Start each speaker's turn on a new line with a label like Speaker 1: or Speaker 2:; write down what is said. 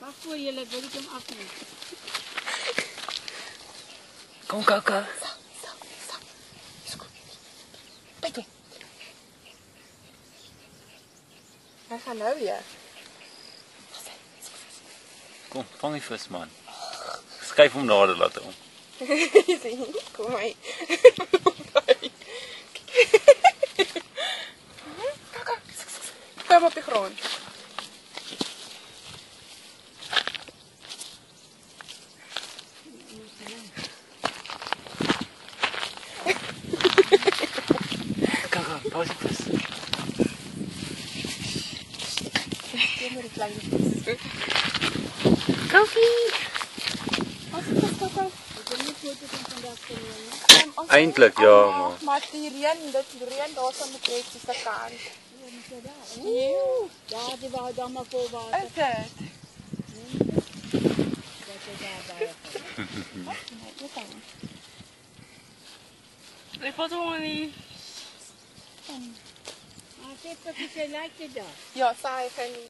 Speaker 1: Wag voor julle, wil ek hom afneem.
Speaker 2: Kom Kaka.
Speaker 3: Hy gaan nou weer.
Speaker 2: Kom, vang die vis man. Skuif hom nader laat hom.
Speaker 3: Sien, kom hy. Kaka. Kom op die grond.
Speaker 2: Kaka, pas die vis.
Speaker 3: Kom met die klein vis.
Speaker 2: Koffie.
Speaker 3: Wat is dit, Kaka?
Speaker 1: Ek wil nie foto's van vandag kan neem nie.
Speaker 3: Um, ons
Speaker 2: Eintlik,
Speaker 3: moet
Speaker 2: ja, maar-
Speaker 3: Maar die reën, dit reën daar van die kwessie se kant.
Speaker 1: Ja, die wou dan maar vol water.
Speaker 3: is dit?
Speaker 1: Dat jy daar baie gaan.
Speaker 3: Nee, dit kan.
Speaker 4: Ek vat hom nie.
Speaker 1: Maar sê vir sy lyk dit daar.
Speaker 3: Ja, sy gaan